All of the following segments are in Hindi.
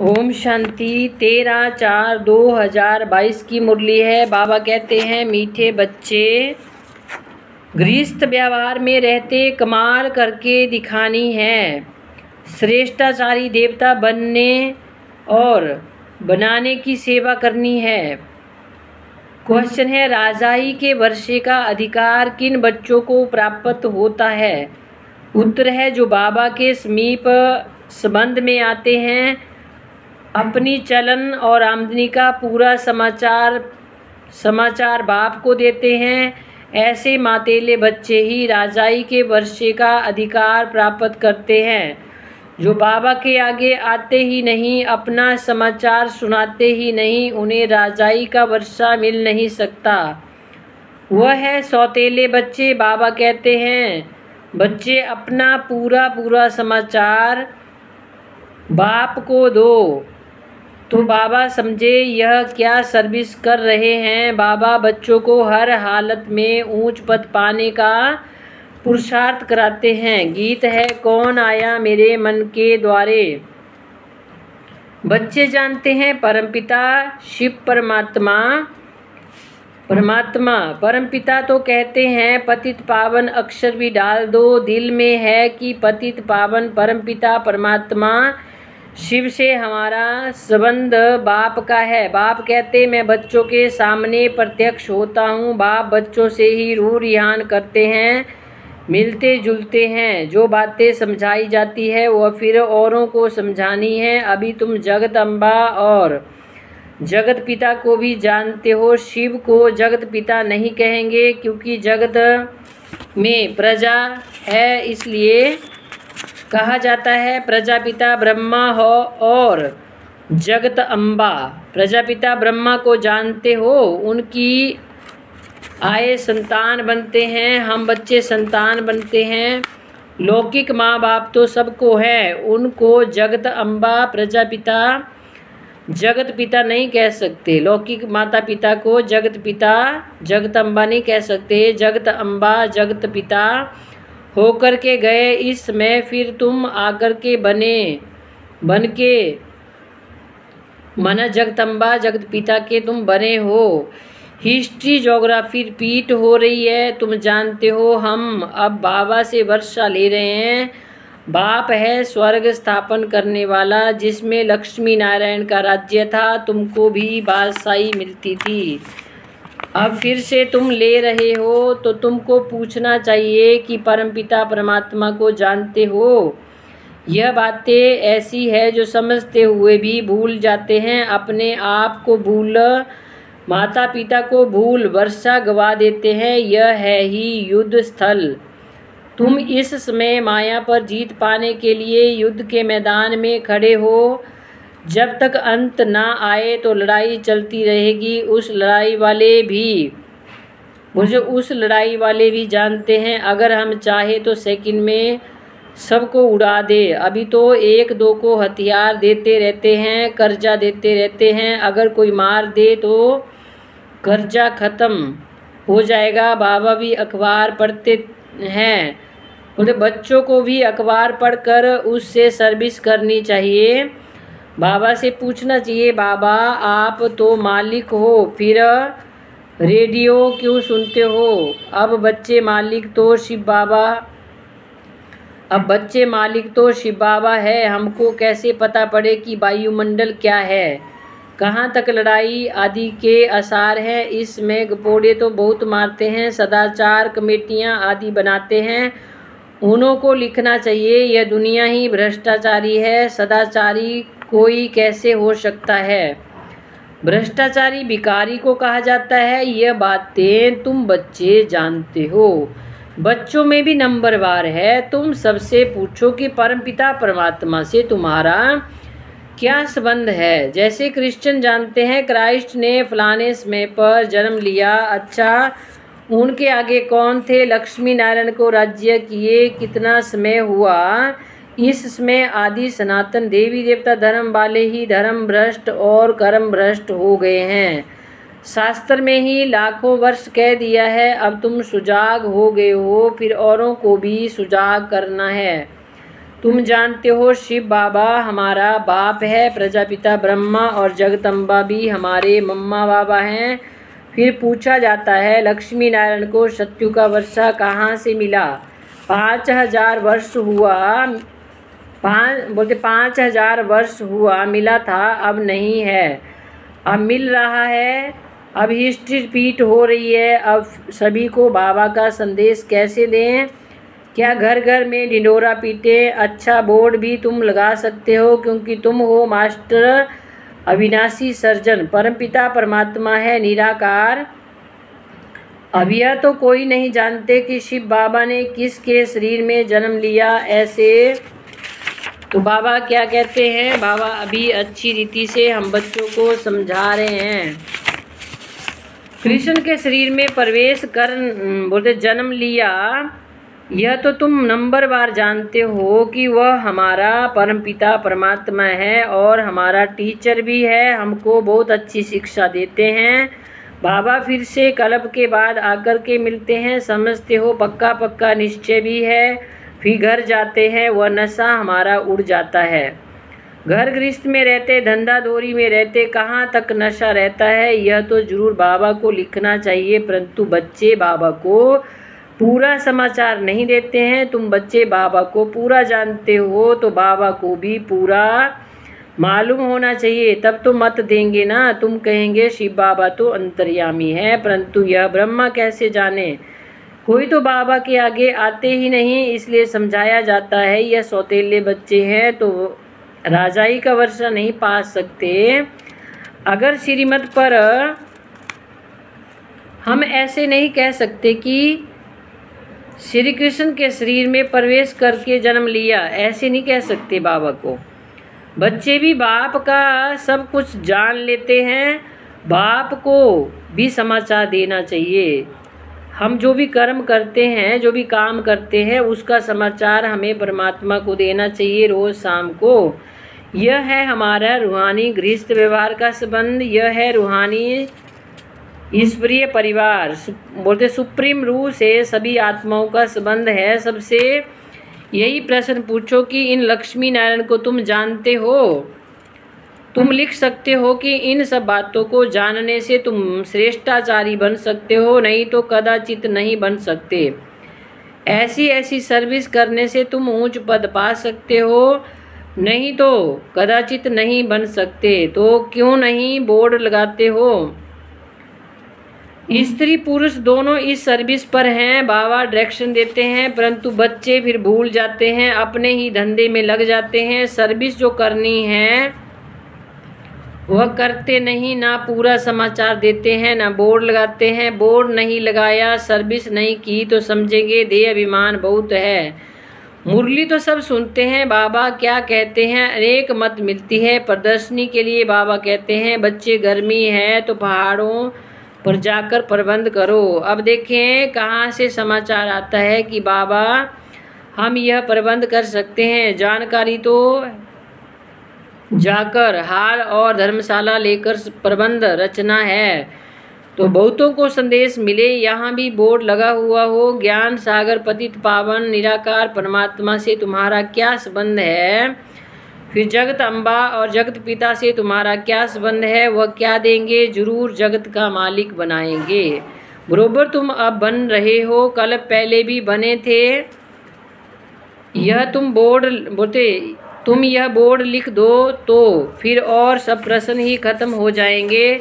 ओम शांति, तेरह चार दो हज़ार बाईस की मुरली है। बाबा कहते हैं, मीठे बच्चे, गृहस्थ व्यवहार में रहते कमाल करके दिखानी है। श्रेष्ठाचारी देवता बनने और बनाने की सेवा करनी है। क्वेश्चन है, राजाई के वर्षे का अधिकार किन बच्चों को प्राप्त होता है? उत्तर है, जो बाबा के समीप संबंध में आते हैं अपनी चलन और आमदनी का पूरा समाचार समाचार बाप को देते हैं। ऐसे मातेले बच्चे ही राजाई के वर्षे का अधिकार प्राप्त करते हैं। जो बाबा के आगे आते ही नहीं, अपना समाचार सुनाते ही नहीं, उन्हें राजाई का वर्षा मिल नहीं सकता। वह है सौतेले बच्चे, बाबा कहते हैं। बच्चे, अपना पूरा पूरा समाचार बाप को दो। तो बाबा समझे यह क्या सर्विस कर रहे हैं? बाबा बच्चों को हर हालत में ऊंच पद पाने का पुरुषार्थ कराते हैं। गीत है, कौन आया मेरे मन के द्वारे? बच्चे जानते हैं, परमपिता शिव परमात्मा परमात्मा। परमपिता तो कहते हैं, पतित पावन अक्षर भी डाल दो। दिल में है कि पतित पावन परमपिता परमात्मा। शिव से हमारा संबंध बाप का है। बाप कहते, मैं बच्चों के सामने प्रत्यक्ष होता हूँ। बाप बच्चों से ही रूह रिहान करते हैं, मिलते जुलते हैं। जो बातें समझाई जाती है, वह फिर औरों को समझानी है। अभी तुम जगत अम्बा और जगत पिता को भी जानते हो। शिव को जगत पिता नहीं कहेंगे, क्योंकि जगत में प्रजा है, इसलिए कहा जाता है, प्रजापिता ब्रह्मा हो और जगत अम्बा प्रजापिता ब्रह्मा को जानते हो, उनकी आए संतान बनते हैं, हम बच्चे संतान बनते हैं। लौकिक माँ बाप तो सबको है, उनको जगत अम्बा प्रजापिता, जगत पिता नहीं कह सकते। लौकिक माता पिता को जगत पिता, जगत अम्बा नहीं कह सकते। जगत अम्बा जगत पिता होकर के गए इसमें फिर तुम आकर के बने। बन के मन जगदम्बा जगत पिता के तुम बने हो। हिस्ट्री जोग्राफी रिपीट हो रही है। तुम जानते हो, हम अब बाबा से वर्षा ले रहे हैं। बाप है स्वर्ग स्थापन करने वाला, जिसमें लक्ष्मी नारायण का राज्य था। तुमको भी बादशाही मिलती थी। अब फिर से तुम ले रहे हो तो तुमको पूछना चाहिए कि परमपिता परमात्मा को जानते हो। यह बातें ऐसी है जो समझते हुए भी भूल जाते हैं। अपने आप को भूल माता पिता को भूल वर्षा गवा देते हैं। यह है ही युद्ध स्थल। तुम इस समय माया पर जीत पाने के लिए युद्ध के मैदान में खड़े हो। जब तक अंत ना आए तो लड़ाई चलती रहेगी, उस लड़ाई वाले भी। मुझे उस लड़ाई वाले भी जानते हैं, अगर हम चाहे तो सेकंड में सबको उड़ा दे। अभी तो एक दो को हथियार देते रहते हैं, कर्जा देते रहते हैं, अगर कोई मार दे तो कर्जा ख़त्म हो जाएगा। बाबा भी अखबार पढ़ते हैं बोले बच्चों को भी अखबार पढ़कर उससे सर्विस करनी चाहिए। बाबा से पूछना चाहिए, बाबा, आप तो मालिक हो, फिर रेडियो क्यों सुनते हो? अब बच्चे मालिक तो शिव बाबा, अब बच्चे मालिक तो शिव बाबा है, हमको कैसे पता पड़े कि वायुमंडल क्या है? कहाँ तक लड़ाई आदि के आसार हैं? इसमें गपोड़े तो बहुत मारते हैं, सदाचार कमेटियाँ आदि बनाते हैं। उन्हों को लिखना चाहिए, यह दुनिया ही भ्रष्टाचारी है, सदाचारी कोई कैसे हो सकता है? भ्रष्टाचारी भिकारी को कहा जाता है, यह बातें तुम बच्चे जानते हो। बच्चों में भी नंबर वार है। तुम सबसे पूछो कि परमपिता परमात्मा से तुम्हारा क्या संबंध है। जैसे क्रिश्चियन जानते हैं, क्राइस्ट ने फलाने समय पर जन्म लिया। अच्छा उनके आगे कौन थे? लक्ष्मी नारायण को राज्य किए कितना समय हुआ? इसमें आदि सनातन देवी देवता धर्म वाले ही धर्म भ्रष्ट और कर्म भ्रष्ट हो गए हैं। शास्त्र में ही लाखों वर्ष कह दिया है, अब तुम सुजाग हो गए हो, फिर औरों को भी सुजाग करना है। तुम जानते हो, शिव बाबा हमारा बाप है, प्रजापिता ब्रह्मा और जगदम्बा भी हमारे मम्मा बाबा हैं। फिर पूछा जाता है, लक्ष्मी नारायण को सत्यु का वर्षा कहाँ से मिला? पाँच हज़ार वर्ष हुआ पाँच, बोलते पाँच हज़ार वर्ष हुआ, मिला था, अब नहीं है। अब मिल रहा है, अब हिस्ट्री रिपीट हो रही है, अब सभी को बाबा का संदेश कैसे दें? क्या घर घर में ढिंडोरा पीटे अच्छा बोर्ड भी तुम लगा सकते हो, क्योंकि तुम हो मास्टर अविनाशी सर्जन परमपिता परमात्मा है, निराकार। अब यह तो कोई नहीं जानते कि शिव बाबा ने किसके शरीर में जन्म लिया, ऐसे तो बाबा क्या कहते हैं? बाबा अभी अच्छी रीति से हम बच्चों को समझा रहे हैं। कृष्ण के शरीर में प्रवेश कर बोलते जन्म लिया। यह तो तुम नंबर बार जानते हो कि वह हमारा परमपिता, परमात्मा है और हमारा टीचर भी है। हमको बहुत अच्छी शिक्षा देते हैं। बाबा फिर से कल्प के बाद आकर के मिलते हैं। समझते हो पक्का पक्का निश्चय भी है। फिर घर जाते हैं, वह नशा हमारा उड़ जाता है। घर गृहस्थ में रहते धंधा दोरी में रहते, कहाँ तक नशा रहता है, यह तो ज़रूर बाबा को लिखना चाहिए, परंतु बच्चे बाबा को पूरा समाचार नहीं देते हैं। तुम बच्चे बाबा को पूरा जानते हो तो बाबा को भी पूरा मालूम होना चाहिए। तब तो मत देंगे ना, तुम कहेंगे, शिव बाबा तो अंतर्यामी है, परंतु यह ब्रह्मा कैसे जाने? कोई तो बाबा के आगे आते ही नहीं, इसलिए समझाया जाता है, यह सौतेले बच्चे हैं तो राजाई का वर्षा नहीं पा सकते। अगर श्रीमत पर हम ऐसे नहीं कह सकते कि श्री कृष्ण के शरीर में प्रवेश करके जन्म लिया, ऐसे नहीं कह सकते बाबा को। बच्चे भी बाप का सब कुछ जान लेते हैं, बाप को भी समाचार देना चाहिए। हम जो भी कर्म करते हैं, जो भी काम करते हैं, उसका समाचार हमें परमात्मा को देना चाहिए रोज़ शाम को। यह है हमारा रूहानी गृहस्थ व्यवहार का संबंध, यह है रूहानी ईश्वरीय परिवार। बोलते सुप्रीम रूह से सभी आत्माओं का संबंध है। सबसे यही प्रश्न पूछो कि इन लक्ष्मी नारायण को तुम जानते हो? तुम लिख सकते हो कि इन सब बातों को जानने से तुम श्रेष्ठाचारी बन सकते हो, नहीं तो कदाचित नहीं बन सकते। ऐसी ऐसी सर्विस करने से तुम ऊंच पद पा सकते हो, नहीं तो कदाचित नहीं बन सकते। तो क्यों नहीं बोर्ड लगाते हो? स्त्री पुरुष दोनों इस सर्विस पर हैं, बाबा डायरेक्शन देते हैं, परंतु बच्चे फिर भूल जाते हैं, अपने ही धंधे में लग जाते हैं। सर्विस जो करनी है वह करते नहीं, ना पूरा समाचार देते हैं, ना बोर्ड लगाते हैं। बोर्ड नहीं लगाया, सर्विस नहीं की तो समझेंगे दे अभिमान बहुत है। मुरली तो सब सुनते हैं, बाबा क्या कहते हैं? अनेक मत मिलती है, प्रदर्शनी के लिए बाबा कहते हैं, बच्चे गर्मी है तो पहाड़ों पर जाकर प्रबंध करो। अब देखें, कहाँ से समाचार आता है कि बाबा, हम यह प्रबंध कर सकते हैं? जानकारी तो जाकर हार और धर्मशाला लेकर प्रबंध रचना है। तो बहुतों को संदेश मिले, यहाँ भी बोर्ड लगा हुआ हो, ज्ञान सागर पतित पावन, निराकार परमात्मा से तुम्हारा क्या संबंध है? फिर जगत अम्बा और जगत पिता से तुम्हारा क्या संबंध है? वह क्या देंगे? ज़रूर जगत का मालिक बनाएँगे। बरोबर तुम अब बन रहे हो, कल पहले भी बने थे। यह तुम बोर्ड, बोलते तुम यह बोर्ड लिख दो तो फिर और सब प्रश्न ही खत्म हो जाएँगे।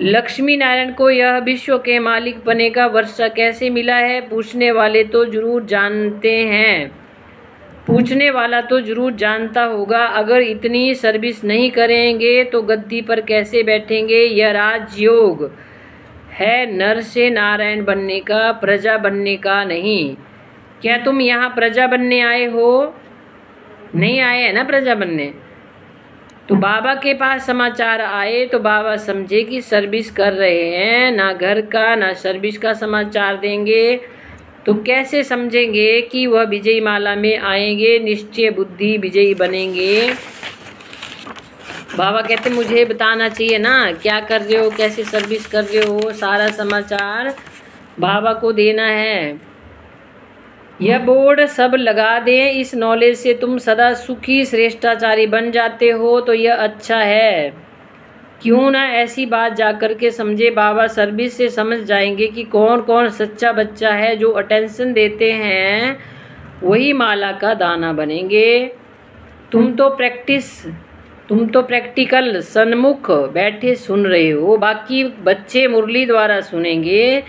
लक्ष्मी नारायण को यह विश्व के मालिक बने का वर्षा कैसे मिला है? पूछने वाले तो ज़रूर जानते हैं। पूछने वाला तो ज़रूर जानता होगा, अगर इतनी सर्विस नहीं करेंगे तो गद्दी पर कैसे बैठेंगे? यह राजयोग है नर से नारायण बनने का, प्रजा बनने का नहीं। क्या तुम यहाँ प्रजा बनने आए हो? नहीं आए हैं ना प्रजा बनने। तो बाबा के पास समाचार आए तो बाबा समझे कि सर्विस कर रहे हैं, ना घर का, ना सर्विस का समाचार देंगे। तो कैसे समझेंगे कि वह विजयी माला में आएँगे, निश्चय बुद्धि विजयी बनेंगे? बाबा कहते, मुझे बताना चाहिए ना, क्या कर रहे हो, कैसे सर्विस कर रहे हो, सारा समाचार बाबा को देना है। यह बोर्ड सब लगा दें। इस नॉलेज से तुम सदा सुखी, श्रेष्ठाचारी बन जाते हो तो यह अच्छा है। क्यों ना ऐसी बात जाकर के समझे बाबा सर्विस से समझ जाएँगे कि कौन कौन सच्चा बच्चा है जो अटेंशन देते हैं। वही माला का दाना बनेंगे। तुम तो प्रैक्टिस तुम तो प्रैक्टिकल सन्मुख बैठे सुन रहे हो। बाकी बच्चे मुरली द्वारा सुनेंगे।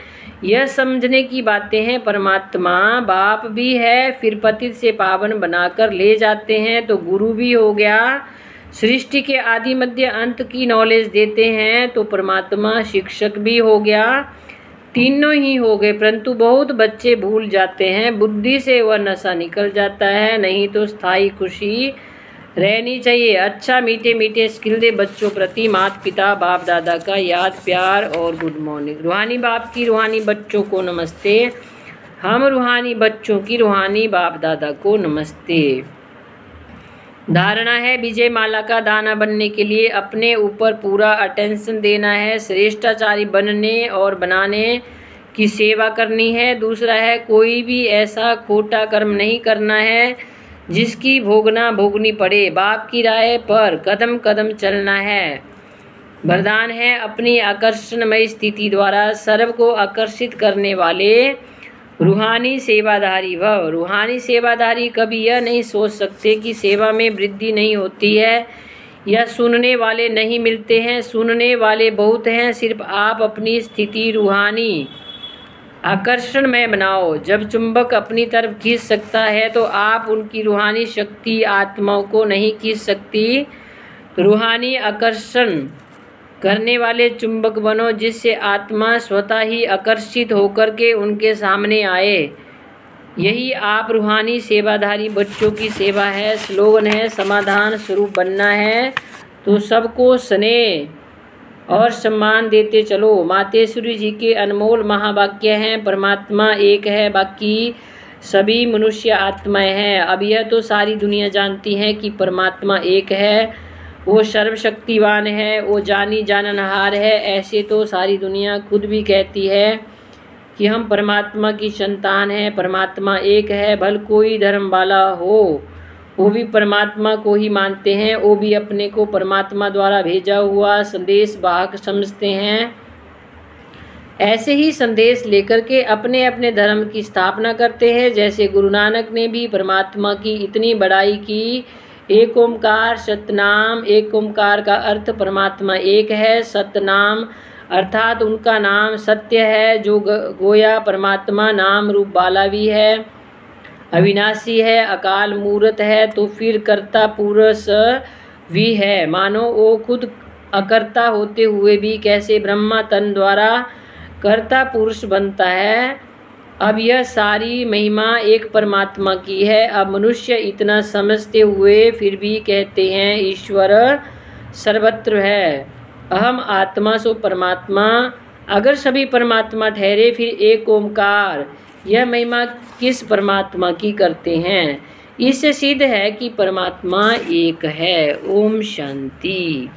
यह समझने की बातें हैं, परमात्मा बाप भी है, फिर पतित से पावन बनाकर ले जाते हैं तो गुरु भी हो गया। सृष्टि के आदि मध्य अंत की नॉलेज देते हैं तो परमात्मा शिक्षक भी हो गया। तीनों ही हो गए, परंतु बहुत बच्चे भूल जाते हैं, बुद्धि से वह नशा निकल जाता है, नहीं तो स्थायी खुशी रहनी चाहिए। अच्छा मीठे मीठे स्किल दे बच्चों प्रति माता पिता बाप दादा का याद, प्यार और गुड मॉर्निंग। रूहानी बाप की रूहानी बच्चों को नमस्ते। हम रूहानी बच्चों की रूहानी बाप दादा को नमस्ते। धारणा है, विजय माला का दाना बनने के लिए अपने ऊपर पूरा अटेंशन देना है। श्रेष्ठाचारी बनने और बनाने की सेवा करनी है। दूसरा है, कोई भी ऐसा खोटा कर्म नहीं करना है। जिसकी भोगना भोगनी पड़े, बाप की राय पर कदम कदम चलना है। वरदान है अपनी आकर्षणमय स्थिति द्वारा सर्व को आकर्षित करने वाले रूहानी सेवाधारी। भव रूहानी सेवाधारी कभी यह नहीं सोच सकते कि सेवा में वृद्धि नहीं होती है, या सुनने वाले नहीं मिलते हैं। सुनने वाले बहुत हैं, सिर्फ़ आप अपनी स्थिति रूहानी आकर्षण में बनाओ। जब चुंबक अपनी तरफ़ खींच सकता है तो आप उनकी रूहानी शक्ति आत्माओं को नहीं खींच सकती। रूहानी आकर्षण करने वाले चुंबक बनो, जिससे आत्मा स्वतः ही आकर्षित होकर के उनके सामने आए। यही आप रूहानी सेवाधारी बच्चों की सेवा है, स्लोगन है, समाधान स्वरूप बनना है। तो सबको स्नेह। और सम्मान देते चलो। मातेश्वरी जी के अनमोल महावाक्य हैं, परमात्मा एक है, बाकी सभी मनुष्य आत्माएँ हैं। अब यह तो सारी दुनिया जानती है कि परमात्मा एक है। वो सर्वशक्तिवान है, वो जानी जाननहार है। ऐसे तो सारी दुनिया खुद भी कहती है कि हम परमात्मा की संतान हैं। परमात्मा एक है, भल कोई धर्म वाला हो। वो भी परमात्मा को ही मानते हैं, वो भी अपने को परमात्मा द्वारा भेजा हुआ संदेश वाहक समझते हैं। ऐसे ही संदेश लेकर के अपने अपने धर्म की स्थापना करते हैं। जैसे गुरु नानक ने भी परमात्मा की इतनी बड़ाई की, एक ओंकार सतनाम, एक ओंकार का अर्थ परमात्मा एक है, सतनाम अर्थात उनका नाम सत्य है, जो गोया परमात्मा नाम रूप वाला भी है। अविनाशी है, अकाल मूर्त है तो फिर कर्ता पुरुष भी है। मानो वो खुद अकर्ता होते हुए भी कैसे ब्रह्मा तन द्वारा कर्ता पुरुष बनता है? अब यह सारी महिमा एक परमात्मा की है। अब मनुष्य इतना समझते हुए फिर भी कहते हैं, ईश्वर सर्वत्र है। अहम आत्मा सो परमात्मा। अगर सभी परमात्मा ठहरे, फिर एक ओमकार यह महिमा किस परमात्मा की करते हैं? इससे सिद्ध है कि परमात्मा एक है। ओम शांति।